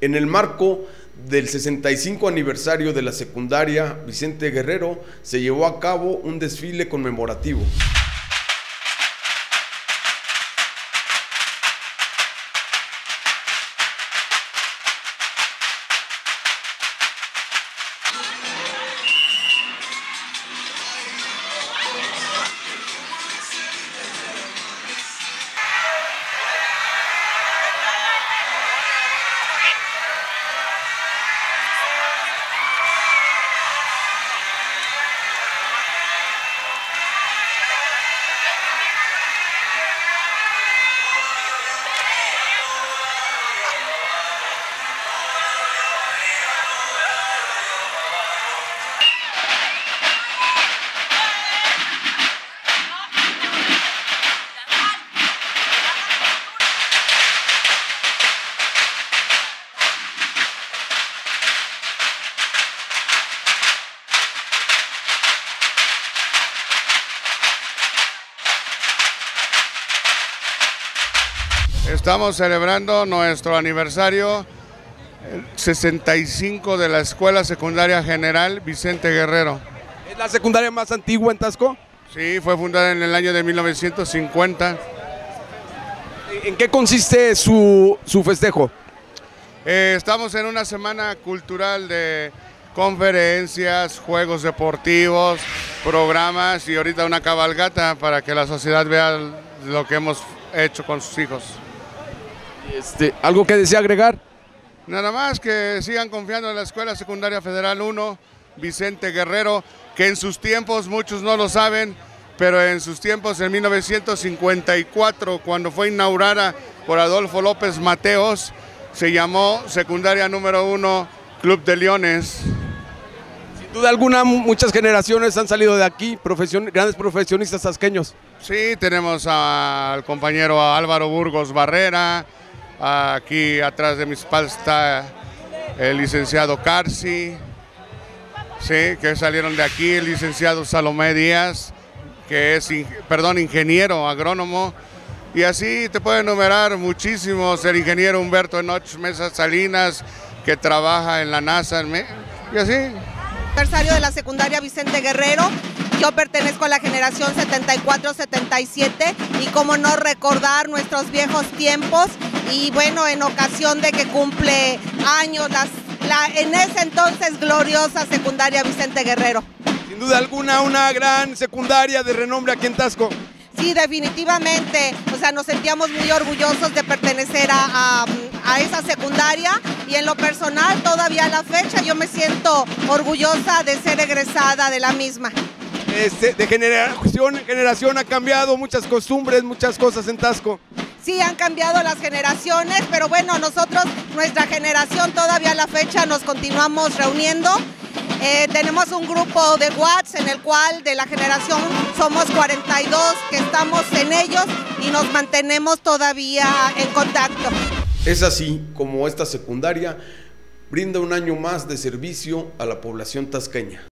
En el marco del 65 aniversario de la secundaria Vicente Guerrero se llevó a cabo un desfile conmemorativo. Estamos celebrando nuestro aniversario 65 de la Escuela Secundaria General Vicente Guerrero. ¿Es la secundaria más antigua en Tasco? Sí, fue fundada en el año de 1950. ¿En qué consiste su, su festejo? Eh, estamos en una semana cultural de conferencias, juegos deportivos, programas y ahorita una cabalgata para que la sociedad vea lo que hemos hecho con sus hijos. Este, ¿Algo que desea agregar? Nada más que sigan confiando en la Escuela Secundaria Federal 1, Vicente Guerrero, que en sus tiempos, muchos no lo saben, pero en sus tiempos, en 1954, cuando fue inaugurada por Adolfo López Mateos, se llamó Secundaria Número 1 Club de Leones. Sin duda alguna, muchas generaciones han salido de aquí, grandes profesionistas tasqueños. Sí, tenemos al compañero Álvaro Burgos Barrera, Aquí atrás de mi espalda está el licenciado Carci, sí, que salieron de aquí, el licenciado Salomé Díaz, que es, perdón, ingeniero agrónomo. Y así te puede enumerar muchísimos, el ingeniero Humberto Enoch Mesa Salinas, que trabaja en la NASA, y así. Aniversario de la secundaria Vicente Guerrero, yo pertenezco a la generación 74-77 y cómo no recordar nuestros viejos tiempos y bueno, en ocasión de que cumple años las, la en ese entonces gloriosa secundaria Vicente Guerrero. Sin duda alguna, una gran secundaria de renombre aquí en Tasco. Sí, definitivamente. O sea, nos sentíamos muy orgullosos de pertenecer a, a, esa secundaria y en lo personal, todavía a la fecha, yo me siento orgullosa de ser egresada de la misma. Este, de generación en generación ha cambiado muchas costumbres, muchas cosas en Tasco sí han cambiado las generaciones, pero bueno, nosotros, nuestra generación todavía a la fecha nos continuamos reuniendo. Eh, tenemos un grupo de WhatsApp en el cual de la generación somos 42 que estamos en ellos y nos mantenemos todavía en contacto. Es así como esta secundaria brinda un año más de servicio a la población tasqueña.